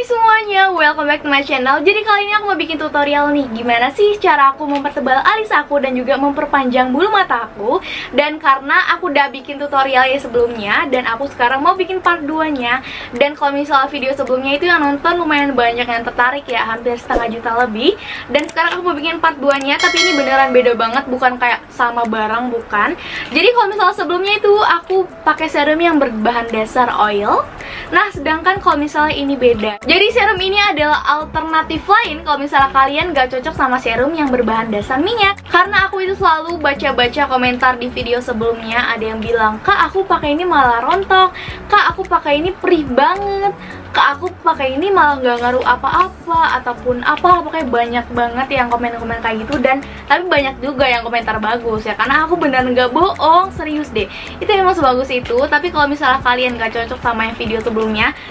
Hai semuanya, welcome back to my channel. Jadi kali ini aku mau bikin tutorial nih Gimana sih cara aku mempertebal alis aku dan juga memperpanjang bulu mata aku. Dan karena aku udah bikin tutorialnya sebelumnya Dan aku sekarang mau bikin part 2 nya Dan kalau misalnya video sebelumnya itu yang nonton lumayan banyak yang tertarik ya Hampir setengah juta lebih. Dan sekarang aku mau bikin part 2 nya Tapi ini beneran beda banget, bukan kayak sama barang, bukan. Jadi kalau misalnya sebelumnya itu aku pakai serum yang berbahan dasar oil Nah sedangkan kalau misalnya ini beda jadi serum ini adalah alternatif lain kalau misalnya kalian gak cocok sama serum yang berbahan dasar minyak. Karena aku itu selalu baca-baca komentar di video sebelumnya ada yang bilang, "Kak, aku pakai ini malah rontok. Kak, aku pakai ini perih banget." ke aku pakai ini malah nggak ngaruh apa-apa ataupun apa pokoknya banyak banget yang komen-komen kayak gitu dan tapi banyak juga yang komentar bagus ya karena aku benar nggak bohong serius deh itu memang sebagus itu tapi kalau misalnya kalian nggak cocok sama yang video sebelumnya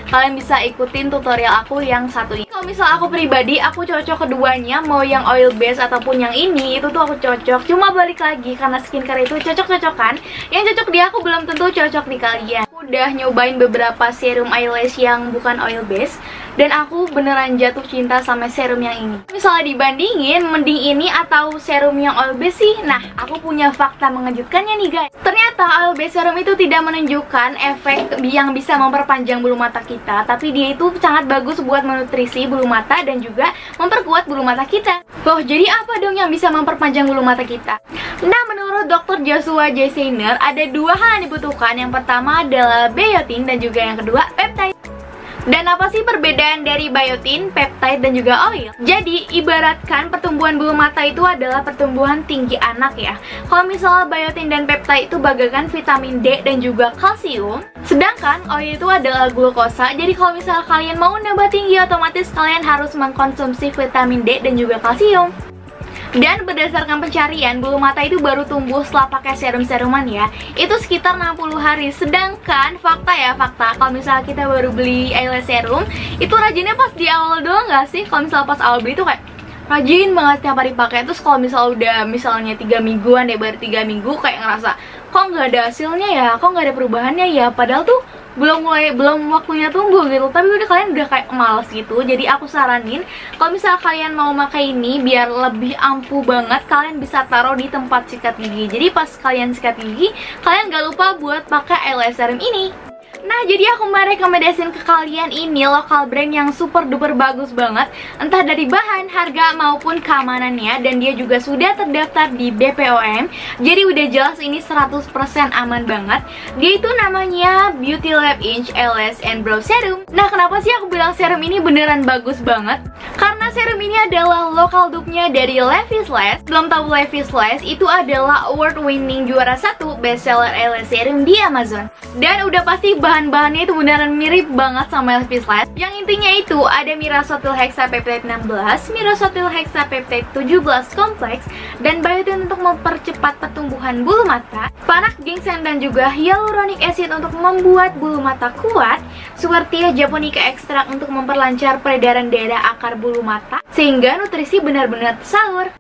kalian bisa ikutin tutorial aku yang satu ini. Kalau misalnya aku pribadi aku cocok keduanya mau yang oil base ataupun yang ini itu tuh aku cocok. Cuma balik lagi karena skincare itu cocok-cocokan. Yang cocok di aku belum tentu cocok di kalian udah nyobain beberapa serum eyelash yang bukan oil base dan aku beneran jatuh cinta sama serum yang ini. Misalnya dibandingin mending ini atau serum yang oil base sih? Nah aku punya fakta mengejutkannya nih guys. Ternyata oil base serum itu tidak menunjukkan efek yang bisa memperpanjang bulu mata kita tapi dia itu sangat bagus buat menutrisi bulu mata dan juga memperkuat bulu mata kita. Loh jadi apa dong yang bisa memperpanjang bulu mata kita nah menurut dokter Joshua J. Seiner ada dua hal yang dibutuhkan yang pertama adalah biotin dan juga yang kedua peptide dan apa sih perbedaan dari biotin, peptide, dan juga oil? Jadi, ibaratkan pertumbuhan bulu mata itu adalah pertumbuhan tinggi anak ya. Kalau misalnya biotin dan peptide itu bagaikan vitamin D dan juga kalsium, sedangkan oil itu adalah glukosa. Jadi kalau misalnya kalian mau nambah tinggi, otomatis kalian harus mengkonsumsi vitamin D dan juga kalsium. Dan berdasarkan pencarian, bulu mata itu baru tumbuh setelah pakai serum-seruman ya Itu sekitar 60 hari Sedangkan fakta ya, fakta Kalau misalnya kita baru beli eyelash serum Itu rajinnya pas di awal doang gak sih? Kalau misalnya pas awal beli itu kayak rajin banget tiap hari pakai Terus kalau misalnya udah misalnya 3 mingguan deh, baru 3 minggu kayak ngerasa Kok nggak ada hasilnya ya? Kok nggak ada perubahannya ya? Padahal tuh belum mulai belum waktunya tumbuh gitu. Tapi udah kalian udah kayak males gitu. Jadi aku saranin kalau misal kalian mau pakai ini biar lebih ampuh banget kalian bisa taruh di tempat sikat gigi. Jadi pas kalian sikat gigi kalian gak lupa buat pakai serum ini Nah, jadi aku mau rekomendasiin ke kalian ini lokal brand yang super duper bagus banget. Entah dari bahan, harga, maupun keamanannya. Dan dia juga sudah terdaftar di BPOM Jadi udah jelas ini 100% aman banget. Dia itu namanya Beauty Lab Inch LS and Brow Serum. Nah, kenapa sih aku bilang serum ini beneran bagus banget? Karena serum ini adalah lokal dupe-nya dari Levi's Lash Belum tahu Levi's Lash, itu adalah award winning juara satu bestseller LS Serum di Amazon. Dan udah pasti bahan-bahannya itu beneran mirip banget sama LP Slash Yang intinya itu ada mirasotil hexapeptide 16, mirasotil hexapeptide 17 kompleks dan biotin untuk mempercepat pertumbuhan bulu mata, panak ginseng dan juga hyaluronic acid untuk membuat bulu mata kuat, seperti japonica ekstrak untuk memperlancar peredaran darah akar bulu mata sehingga nutrisi benar-benar tersalur.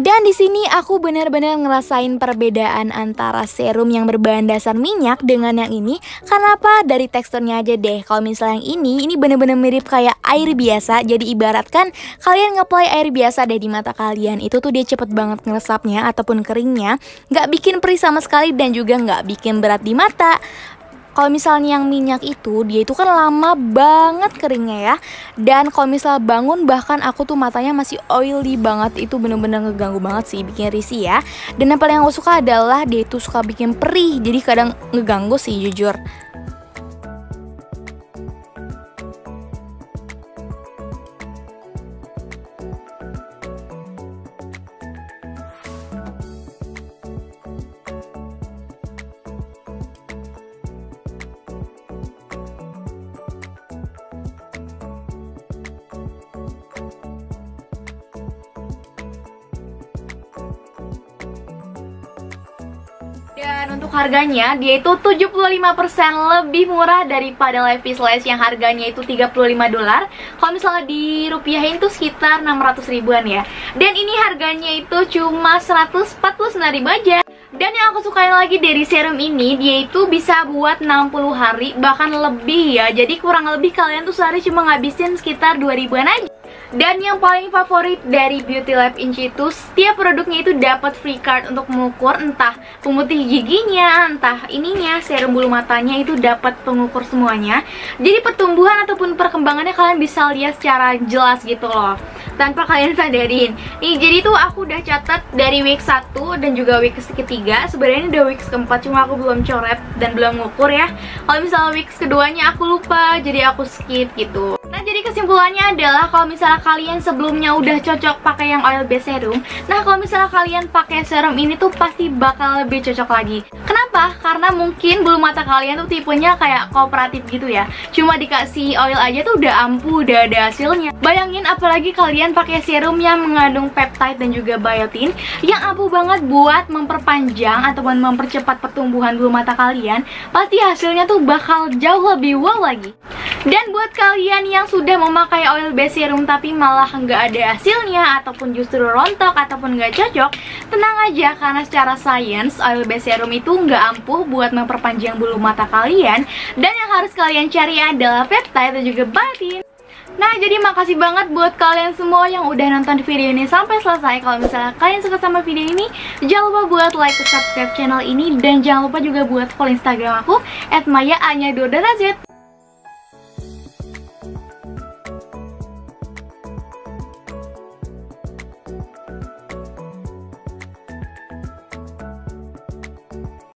Dan di sini aku benar-benar ngerasain perbedaan antara serum yang berbahan dasar minyak dengan yang ini. Karena apa? Dari teksturnya aja deh. Kalau misalnya yang ini, ini benar-benar mirip kayak air biasa. Jadi ibaratkan kalian ngeplay air biasa deh di mata kalian. Itu tuh dia cepet banget ngeresapnya ataupun keringnya. Nggak bikin perih sama sekali dan juga nggak bikin berat di mata kalau misalnya yang minyak itu dia itu kan lama banget keringnya ya. Dan kalau misalnya bangun bahkan aku tuh matanya masih oily banget. Itu bener-bener ngeganggu banget sih bikin risih ya. Dan yang paling aku suka adalah dia itu suka bikin perih. Jadi kadang ngeganggu sih jujur Dan untuk harganya, dia itu 75% lebih murah daripada Levi's Lace yang harganya itu 35 dolar. Kalau misalnya dirupiahin itu sekitar 600 ribuan ya. Dan ini harganya itu cuma 149 ribu aja. Dan yang aku sukain lagi dari serum ini, dia itu bisa buat 60 hari, bahkan lebih ya. Jadi kurang lebih kalian tuh sehari cuma ngabisin sekitar 2000-an aja. Dan yang paling favorit dari Beauty Lab Inci itu setiap produknya itu dapat free card untuk mengukur entah pemutih giginya, entah ininya, serum bulu matanya itu dapat pengukur semuanya. Jadi pertumbuhan ataupun perkembangannya kalian bisa lihat secara jelas gitu loh tanpa kalian sadarin. Nih, jadi tuh aku udah catat dari week 1 dan juga week ketiga. Sebenarnya udah week keempat, cuma aku belum coret dan belum ngukur ya. Kalau misalnya week keduanya aku lupa, jadi aku skip gitu. Jadi kesimpulannya adalah kalau misalnya kalian sebelumnya udah cocok pakai yang oil based serum, nah kalau misalnya kalian pakai serum ini tuh pasti bakal lebih cocok lagi. Kenapa? Karena mungkin bulu mata kalian tuh tipenya kayak kooperatif gitu ya. Cuma dikasih oil aja tuh udah ampuh, udah ada hasilnya. Bayangin apalagi kalian pakai serum yang mengandung peptide dan juga biotin yang ampuh banget buat memperpanjang ataupun mempercepat pertumbuhan bulu mata kalian, pasti hasilnya tuh bakal jauh lebih wow lagi. Dan buat kalian yang sudah memakai oil base serum tapi malah nggak ada hasilnya ataupun justru rontok ataupun nggak cocok, tenang aja karena secara sains oil base serum itu nggak ampuh buat memperpanjang bulu mata kalian dan yang harus kalian cari adalah peptide dan juga biotin. Nah, jadi makasih banget buat kalian semua yang udah nonton video ini sampai selesai. Kalau misalnya kalian suka sama video ini, jangan lupa buat like dan subscribe channel ini dan jangan lupa juga buat follow Instagram aku @maya_anya_dodanazet.